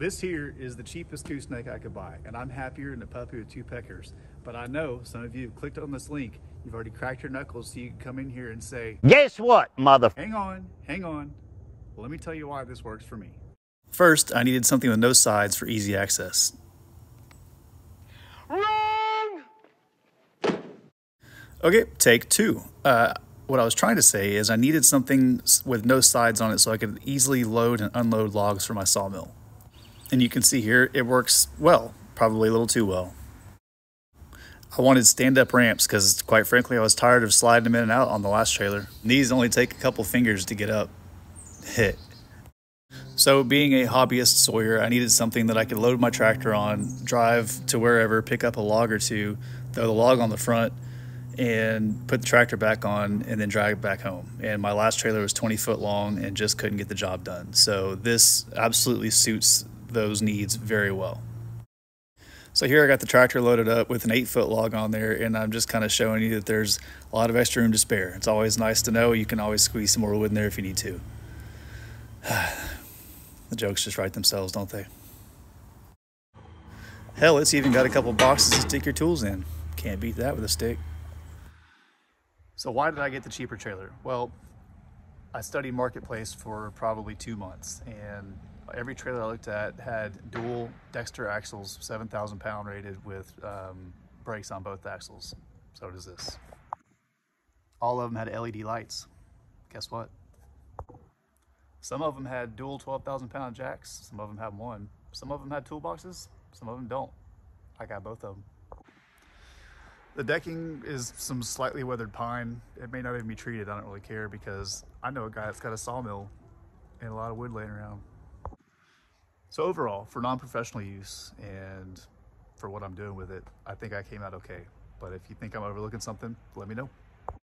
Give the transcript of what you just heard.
This here is the cheapest gooseneck I could buy, and I'm happier than a puppy with two peckers. But I know some of you have clicked on this link, you've already cracked your knuckles so you can come in here and say, Guess what, mother? hang on, hang on. Well, let me tell you why this works for me. First, I needed something with no sides for easy access. Wrong! Okay, take two. Uh, what I was trying to say is I needed something with no sides on it so I could easily load and unload logs for my sawmill. And you can see here, it works well, probably a little too well. I wanted stand-up ramps because, quite frankly, I was tired of sliding them in and out on the last trailer. These only take a couple fingers to get up. Hit. So, being a hobbyist sawyer, I needed something that I could load my tractor on, drive to wherever, pick up a log or two, throw the log on the front, and put the tractor back on, and then drag it back home. And my last trailer was 20 foot long and just couldn't get the job done. So, this absolutely suits those needs very well. So here I got the tractor loaded up with an eight foot log on there, and I'm just kind of showing you that there's a lot of extra room to spare. It's always nice to know you can always squeeze some more wood in there if you need to. the jokes just write themselves, don't they? Hell, it's even got a couple boxes to stick your tools in. Can't beat that with a stick. So why did I get the cheaper trailer? Well, I studied marketplace for probably two months, and every trailer I looked at had dual Dexter axles, 7,000 pound rated with um, brakes on both axles. So does this. All of them had LED lights. Guess what? Some of them had dual 12,000 pound jacks. Some of them had one. Some of them had toolboxes. Some of them don't. I got both of them. The decking is some slightly weathered pine. It may not even be treated. I don't really care because I know a guy that's got a sawmill and a lot of wood laying around. So overall, for non-professional use and for what I'm doing with it, I think I came out okay. But if you think I'm overlooking something, let me know.